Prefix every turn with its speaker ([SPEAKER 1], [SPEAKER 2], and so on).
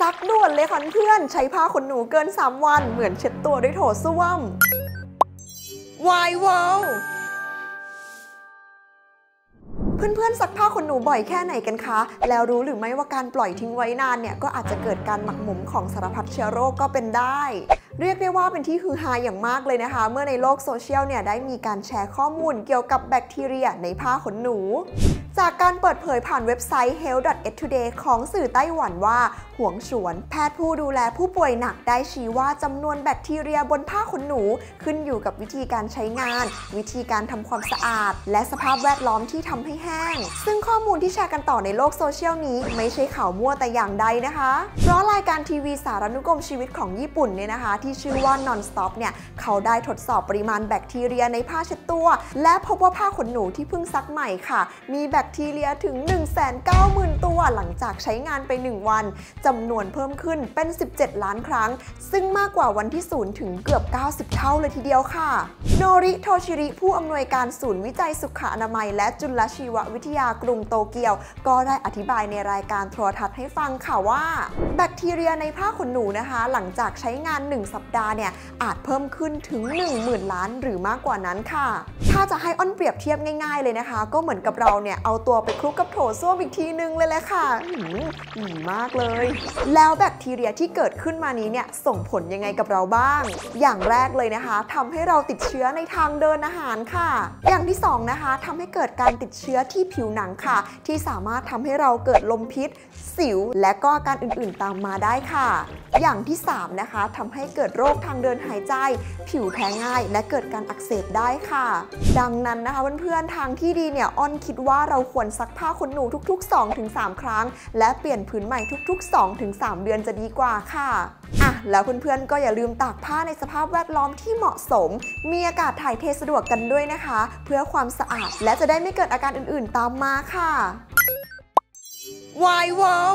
[SPEAKER 1] ซักด่วนเลยค่ะเพื่อน ใช้ผ้าขนหนูเกิน 3 วัน เหมือนเช็ดตัวด้วยโถส้วม Why Wow เพื่อนๆซักผ้าขนหนูบ่อยแค่ไหนกันคะ แล้วรู้หรือไม่ว่าการปล่อยทิ้งไว้นานเนี่ย ก็อาจจะเกิดการหมักหมมของสารพัดเชื้อโรคก็เป็นได้ เรียกได้ว่าเป็นที่ฮือฮาอย่างมากเลยนะคะ เมื่อในโลกโซเชียลเนี่ยได้มีการแชร์ข้อมูลเกี่ยวกับแบคทีเรียในผ้าขนหนู จากการเปิดเผยผ่านเว็บไซต์ health.today ของสื่อไต้หวันว่าห่วงฉวน แพทย์ผู้ดูแลผู้ป่วยหนักได้ชี้ว่าจำนวนแบคทีเรียบนผ้าขนหนู ขึ้นอยู่กับวิธีการใช้งาน วิธีการทำความสะอาด และสภาพแวดล้อมที่ทำให้แห้ง ซึ่งข้อมูลที่แชร์กันต่อในโลกโซเชียลนี้ ไม่ใช่ข่าวมั่วแต่อย่างใดนะคะ เพราะรายการทีวีสารนุกรมชีวิตของญี่ปุ่นเนี่ยนะคะ ที่ชื่อว่า Non-Stop เนี่ยเขาได้ทดสอบปริมาณแบคทีเรียในผ้าเช็ดตัว และพบว่าผ้าขนหนูที่เพิ่งซักใหม่ค่ะ มีแบคทีเรียถึง 190,000 ตัวหลังจากใช้งานไป 1 วันจำนวนเพิ่มขึ้นเป็น 17 ล้านครั้ง ซึ่งมากกว่าวันที่ศูนย์ถึงเกือบ 90 เท่าเลยทีเดียวค่ะ โนริโทชิริ ผู้อำนวยการศูนย์วิจัยสุขอนามัย และจุลชีววิทยากรุงโตเกียว ก็ได้อธิบายในรายการโทรทัศน์ให้ฟังค่ะว่า แบคทีเรียในผ้าขนหนูนะคะ หลังจากใช้งาน 1 สัปดาห์เนี่ยอาจเพิ่มขึ้นถึง 10,000 ล้านหรือมากกว่านั้นค่ะ ถ้าจะให้อ้อนเปรียบเทียบง่ายๆเลยนะคะ ก็เหมือนกับเราเนี่ยเอาตัวไปคลุกกับโถส้วมอีกทีนึงเลยแหละค่ะหืมมากเลย แล้วแบคทีเรียที่เกิดขึ้นมานี้เนี่ยส่งผลยังไงกับเราบ้าง อย่างแรกเลยนะคะทำให้เราติดเชื้อในทางเดินอาหารค่ะ อย่างที่สองนะคะทำให้เกิดการติดเชื้อที่ผิวหนังค่ะ ที่สามารถทำให้เราเกิดลมพิษ สิว และก็อาการอื่นๆตามามมาได้ค่ะ อย่างที่ 3 นะคะทำให้เกิดโรคทางเดินหายใจ ผิวแพ้ง่าย และเกิดการอักเสบได้ค่ะ ดังนั้นนะคะเพื่อนๆทางที่ดีเนี่ยอ้อนคิดว่าเราควรซักผ้าขนหนูทุก ๆ 2-3 ครั้ง และเปลี่ยนผืนใหม่ทุก ๆ 2-3 เดือนจะดีกว่าค่ะอะแล้วเพื่อนๆก็อย่าลืมตากผ้าในสภาพแวดล้อมที่เหมาะสม มีอากาศถ่ายเทสะดวกกันด้วยนะคะ เพื่อความสะอาดและจะได้ไม่เกิดอาการอื่นๆตามมาค่ะ Why Wow